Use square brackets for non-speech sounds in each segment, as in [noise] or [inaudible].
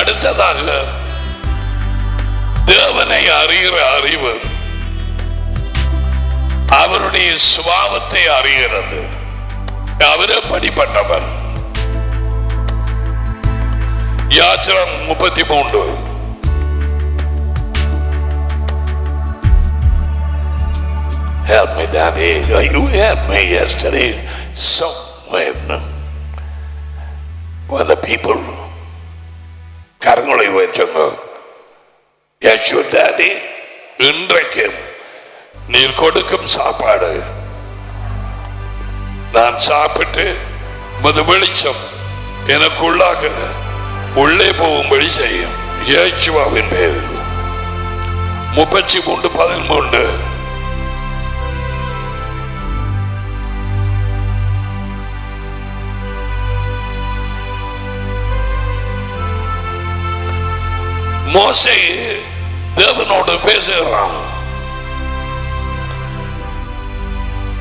அடுத்ததாக தேவனை அறிகிற அறிவு அவருடைய சுபாவத்தை அறிகிறது அவரே படிப்பட்டவர் யாத்திரம் முப்பத்தி மூன்று Help me, Daddy. You helped me yesterday somewhere. When the people கரங்களை வச்சவங்க யசு இன்றைக்கு நீர் கொடுக்கும் சாப்பாடு நான் சாப்பிட்டு மது வெளிச்சம் எனக்குள்ளாக உள்ளே போகும்படி செய்யும் இயேசுவாவின் பேர் முப்பத்தி மூன்று பதிமூன்று மோசை தேவனோடு பேசுகிறான்.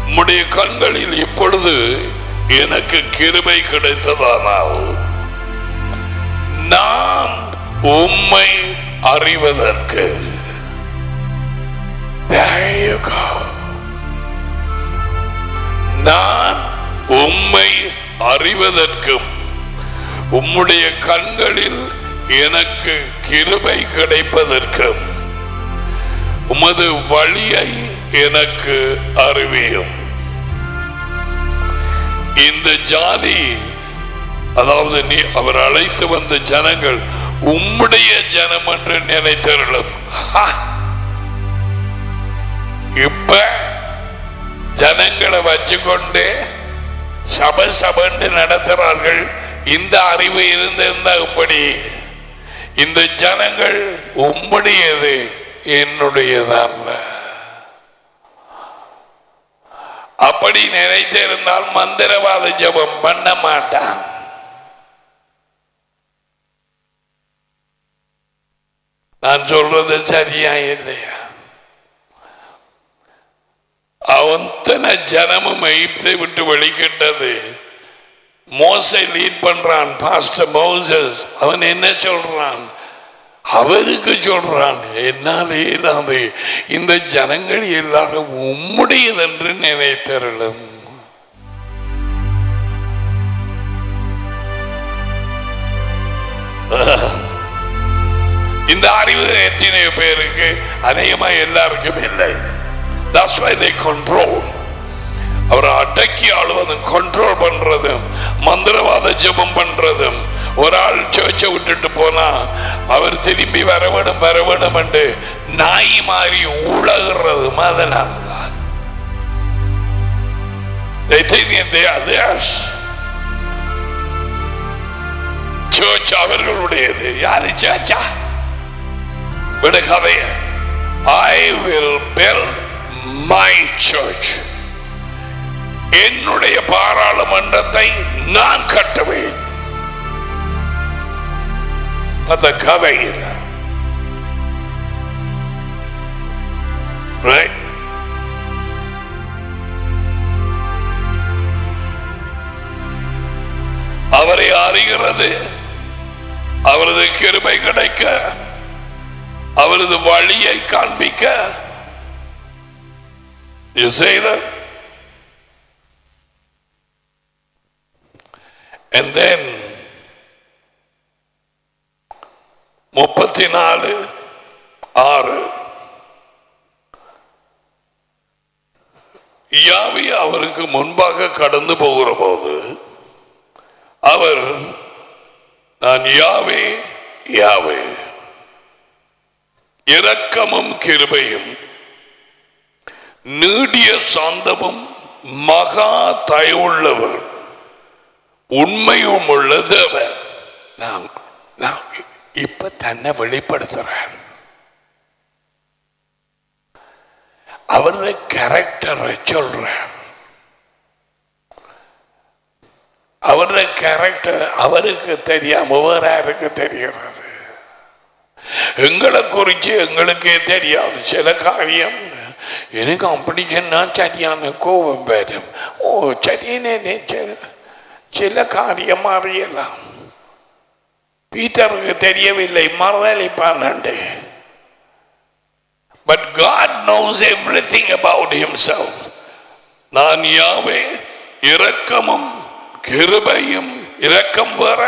உம்முடைய கண்களில் இப்பொழுது எனக்கு கிருபை கிடைத்ததானால் நான் உம்மை அறிவதற்கு நான் உம்மை அறிவதற்கும் உம்முடைய கண்களில் எனக்கு கிருபை கிடைப்பதற்கு உமது வழியை எனக்கு அறிவியும். இந்த ஜாதி அதாவது நீ அவர் அழைத்து வந்த ஜனங்கள் உம்முடைய ஜனம் என்று நினைத்தருளும். இப்ப ஜனங்களை வச்சுக்கொண்டு சபை சபண்டு நடத்துறார்கள். இந்த அறிவு இருந்திருந்தா இப்படி? இந்த ஜனங்கள் உம்முடையது என்னுடையதல்ல. அப்படி நினைத்திருந்தால் மந்திரவாத ஜபம் பண்ண மாட்டான். நான் சொல்றது சரியா இல்லையா? அவத்தனை ஜனமும் எகிப்தை விட்டு வெளிக்கிட்டது. மோசை லீட் பண்றான் பாஸ்டர் மோசஸ் அவன் என்ன சொல்றான்? அவருக்கு சொல்றான் என்னால் இயலாது இந்த ஜனங்கள் எல்லாரும் உம்முடையதென்று நினைத்தருளும். இந்த அறிவு எத்தனை பேருக்கு அநேகமா எல்லாருக்கும் இல்லை. That's வை they கண்ட்ரோல் அவரை அடக்கி ஆளுவதும் கண்ட்ரோல் பண்றதும் மந்திரவாத ஜபம் பண்றதும். ஒரு ஆள் சர்ச்சை விட்டுட்டு போனா அவர் திரும்பி வரவேணும் வரவேணும் என்று நாய் மாறி உலகிறதும் அதனாலதான். They think they are theirs. Church அவர்களுடையது. யாரு சர்ச்சா விட கதைய I will build my church. என்னுடைய பாராளுமன்றத்தை நான் கட்டுவேன். அந்த கதை அவரை அறிகிறது. அவரது கிருமை கிடைக்க. அவரது வழியை காண்பிக்க. You And then முப்பத்தி நாலு ஆறு. யாவி அவருக்கு முன்பாக கடந்து போகிற போது அவர் நான் யாவே யாவே. இரக்கமும் கிருபையும் நீடிய சாந்தமும் மகா தயவுள்ளவர். உண்மையும் உள்ளது தேவன். நான் நான் இப்ப தன்னை வெளிப்படுத்துறேன் அவருடைய கேரக்டரை சொல்றேன் அவருடைய கேரக்டர் அவருக்கு தெரியாம வேற யாருக்கு தெரிகிறது? எங்களை குறித்து எங்களுக்கே தெரியாது. சில காரியம். எனக்கு அப்படி சொன்னா சரியான கோபம் வரும். ஓ சரின்னு நினைச்சேன் சில காரியம் அறியலாம் பீட்டருக்கு தெரியவில்லை மறுதளிப்பான் but God knows everything about himself. நான் யாவே இரக்கமும் கிருபையும் இரக்கம் வர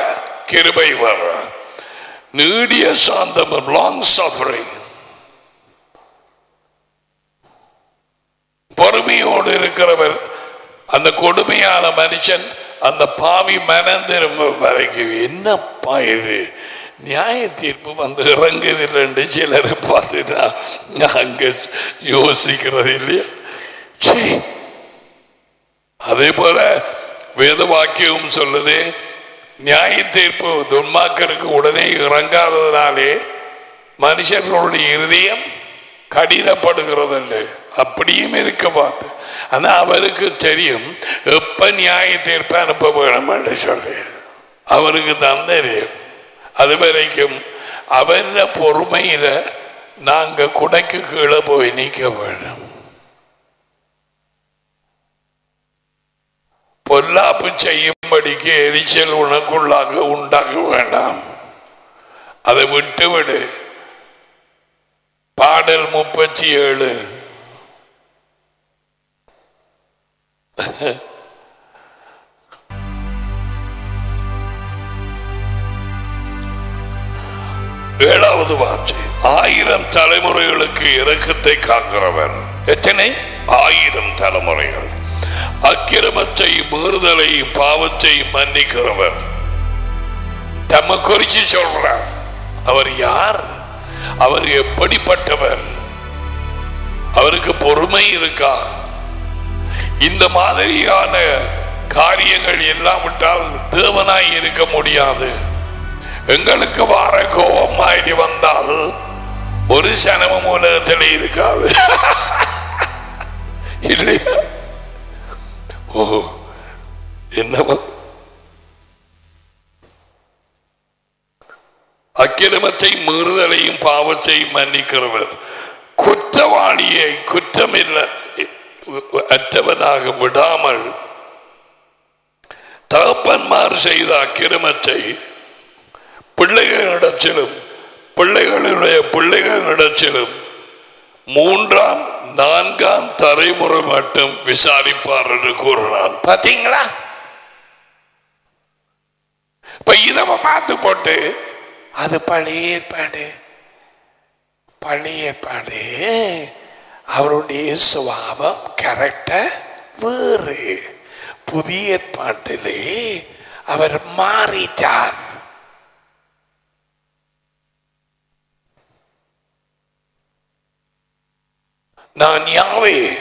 கிருபை வர. நீடிய சாந்தமும் லாங் சஃபரிங் பொறுமையோடு இருக்கிறவர் அந்த கொடுமையான மனுஷன் அந்த பாவி மனந்திரும்ப வரைக்கும் என்னப்பா இது? நியாய தீர்ப்பு வந்து இறங்குதில்லைன்னு சிலர் பார்த்துட்டா அங்க யோசிக்கிறது இல்லையா? சீ. அதே போல வேத வாக்கியம் சொல்லுது நியாய தீர்ப்பு துன்மாக்கருக்கு உடனே இறங்காததுனாலே மனுஷர்களுடைய இருதயம் கடினப்படுகிறது அப்படியும் இருக்க பார்த்து. ஆனால் அவருக்கு தெரியும் எப்போ நியாய தீர்ப்பு அனுப்ப வேணும் என்று சொல்லி. அவருக்கு தான் தெரியும். அது வரைக்கும் அவர பொறுமையில் நாங்கள் குடைக்கு கீழே போய் நிற்க வேண்டும் பொல்லாப்பு செய்யும்படிக்கு எரிச்சல் உனக்குள்ளாக உண்டாக வேண்டாம். அதை விட்டுவிடு. பாடல் முப்பத்தி ஏழு. ஏழாவது வார்த்தை. ஆயிரம் தலைமுறைகளுக்கு இறக்கத்தை காக்கிறவர் எத்தனை? ஆயிரம் தலைமுறைகள். அக்கிரமத்தை மீறுதலை பாவத்தை மன்னிக்கிறவர். தம்ம குறிச்சு சொல்றார். அவர் யார்? அவர் எப்படிப்பட்டவர்? அவருக்கு பொறுமை இருக்கா? இந்த மாதிரியான காரியங்கள் எல்லாம் விட்டால் தேவனாய் இருக்க முடியாது. எங்களுக்கு வார கோபம் ஆயிடி வந்தால் ஒரு சனமும் உலகத்தில் இருக்காது. [laughs] இல்லையா? ஓ என்ன அக்கிரமத்தை மீறுதலையும் பாவத்தையும் மன்னிக்கிறவர். குற்றவாளியை குற்றமில்லை. அற்றவனாக விடாமல் தகப்பன்மார் செய்த அக்கிரமத்தை பிள்ளைகளிடத்திலும் பிள்ளைகளுடைய பிள்ளைகளிடத்திலும் மூன்றாம் நான்காம் தலைமுறை மட்டும் விசாரிப்பார் என்று கூறுறான் பாத்தீங்களா? இப்ப இதை பார்த்து போட்டு அது பழைய ஏற்பாடு பழைய ஏற்பாடு அவருடைய சுவாபம் கரெக்டா வேறு. புதிய ஏற்பாட்டிலே அவர் மாறிட்டார். நான் யாவே?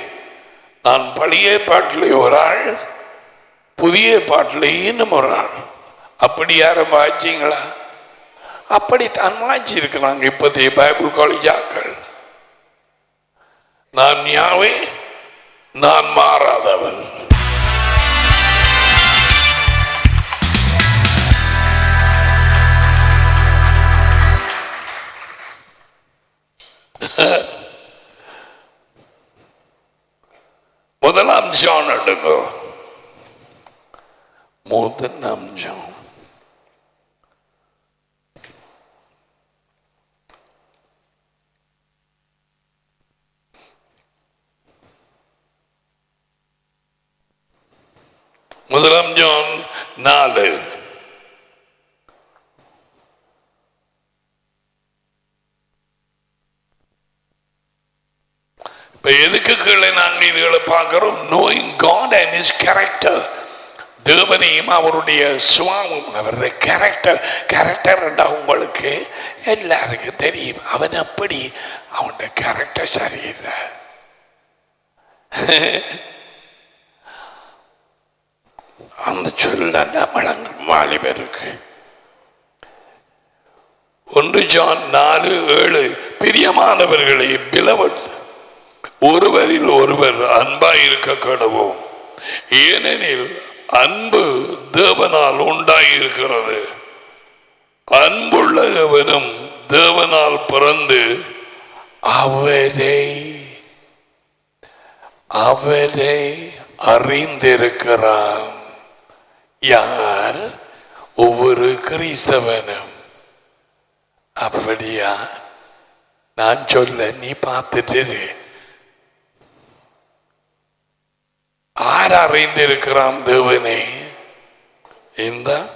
நான் பழைய பாட்டிலே ஒரு ஆள் புதிய பாட்டிலே இன்னும் ஒரு ஆள். அப்படி யாரும் வாய்ச்சிங்களா? அப்படித்தான் வாய்ச்சிருக்கிறாங்க இப்போதைய பைபிள் காலேஜ் ஆக்கள் நான் யாவே நான் மாறாதவன். முதலாம் ஜான் எடுங்க. முதலாம் ஜான் முதலாம் ஜோன் நாலு. இப்ப எதுக்கு கீழே நாங்கள் இதுகளை பார்க்கிறோம்? Knowing God and is character தேவனையும் அவருடைய சுவாமும் அவருடைய கேரக்டர் கேரக்டர் உங்களுக்கு எல்லாருக்கும் தெரியும். அவன் அப்படி அவனுடைய கேரக்டர் சரியில்லை. [laughs] அந்த சொல்ல வழங்கும் வாலிபருக்கு. ஒன்று ஜான் நாலு ஏழு பிரியமானவர்களே பிலவட் ஒருவரில் ஒருவர் அன்பாய் இருக்க கடவோம் ஏனெனில் அன்பு தேவனால் உண்டாயிருக்கிறது அன்புள்ளவனும் தேவனால் பிறந்து அவரை அவரை அறிந்திருக்கிறான். யார்? ஒவ்வொரு கிறிஸ்தவனும். அப்படியா? நான் சொல்ல நீ பார்த்துட்டு ஆர் அறிந்திருக்கிறான் தேவனே? இந்த.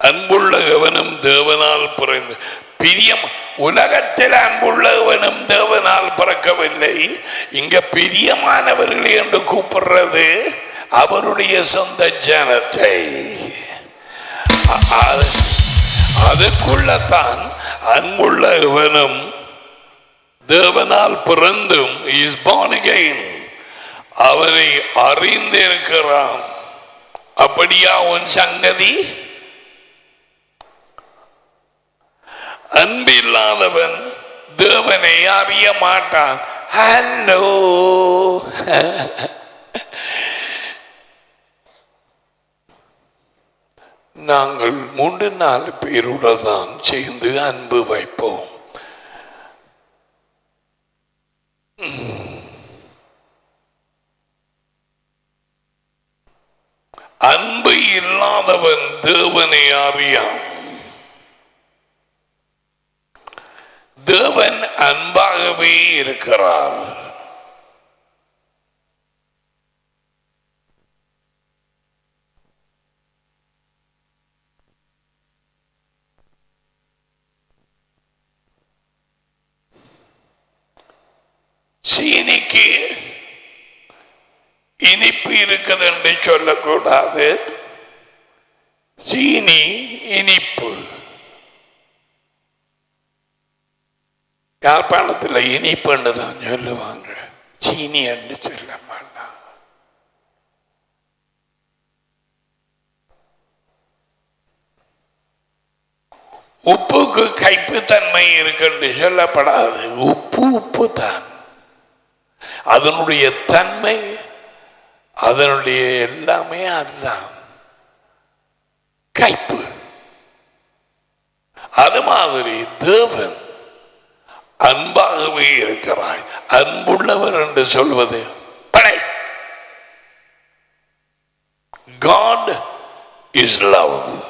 அன்புள்ளவனும் தேவனால் பிறந்து பிரியம் உலகத்தில் அன்புள்ளவனும் தேவனால் பிறக்கவில்லை. இங்க பிரியமானவர்கள் என்று கூப்பிடுறது அவருடைய சொந்த ஜனத்தை. அ- அது- அதுக்குள்ளத்தான் அன்புள்ளவனும் தேவனால் பிறந்தும் இஸ் அவரை அறிந்திருக்கிறான். அப்படியா உன் சங்கதி? அன்பில்லாதவன் தேவனை அறிய மாட்டான். ஹலோ [laughs] நாங்கள் மூன்று நாலு பேரோட தான் சேர்ந்து அன்பு வைப்போம். அன்பு இல்லாதவன் தேவனை அறியான். தேவன் அன்பாகவே இருக்கிறார் சீனிக்கு இனிப்பு இருக்குது என்று சொல்லக்கூடாது. சீனி இனிப்பு. யாழ்ப்பாணத்தில் இனிப்புன்னு தான் சொல்லுவாங்க. சீனி என்று சொல்ல மாட்டாங்க. உப்புக்கு கைப்புத்தன்மை இருக்குன்னு சொல்லப்படாது. உப்பு உப்பு தான் அதனுடைய தன்மை அதனுடைய எல்லாமே அதுதான். கைப்பு. அது மாதிரி தேவன் அன்பாகவே இருக்கிறாய். அன்புள்ளவர் என்று சொல்வது படை. God is love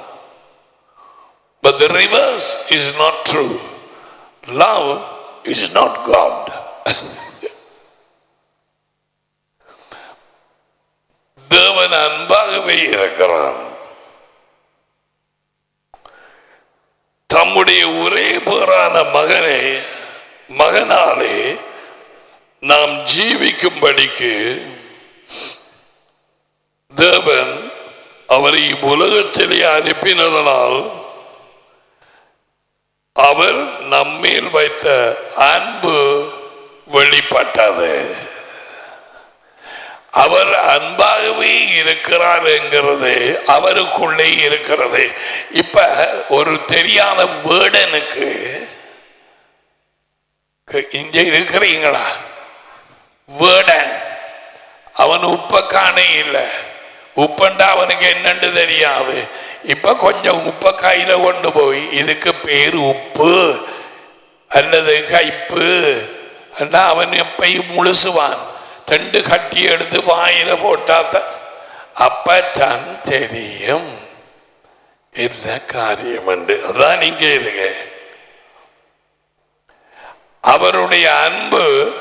but reverse is not not love is is God [laughs] அவன் அன்பாகவே இருக்கிறான். தம்முடைய ஒரே பேரான மகனே மகனாலே நாம் ஜீவிக்கும்படிக்கு தேவன் அவரை உலகத்திலே அனுப்பினதனால் அவர் நம்மேல் வைத்த அன்பு வெளிப்பட்டது. அவர் அன்பாகவே இருக்கிறார் என்கிறது அவருக்குள்ளே இருக்கிறது. இப்ப ஒரு தெரியாத வேடனுக்கு இங்க இருக்கிறீங்களா? வேடன். அவன் உப்ப காண இல்லை. உப்பண்டா அவனுக்கு என்னன்னு தெரியாது. இப்ப கொஞ்சம் உப்ப கையில கொண்டு போய் இதுக்கு பேரு உப்பு அல்லது கைப்பு. அவன் எப்பையும் முழுசுவான். ரெண்டு கட்டி எடுத்து வாயில போட்டாத்த அப்பத்தான் தெரியும். என்ன காரியம் என்று. அதான் நீங்க இருங்க. அவருடைய அன்பு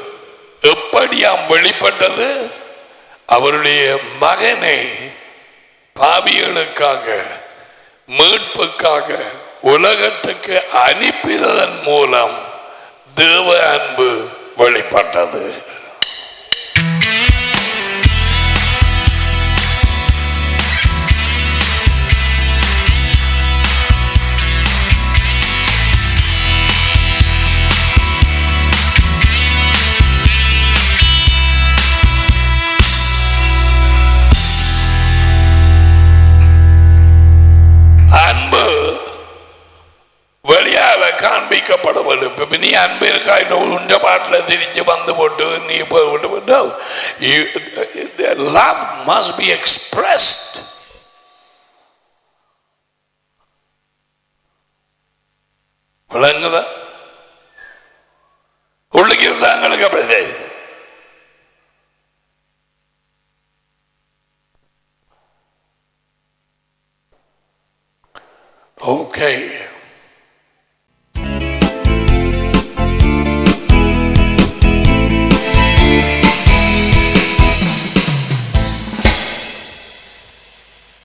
எப்படியாம் வெளிப்பட்டது? அவருடைய மகனை பாவிகளுக்காக மீட்புக்காக உலகத்துக்கு அனுப்பினதன் மூலம் தேவ அன்பு வெளிப்பட்டது. அன்பு இருக்கா இன்னும் உண்ட பாட்டில் திரிஞ்சு வந்து போட்டு நீ போய் விட்டு விட்டு லவ் மஸ்ட் பி எக்ஸ்பிரஸ்ட் விளங்குதா உள்ளுக்கு இருந்தாங்களுக்கு அப்படி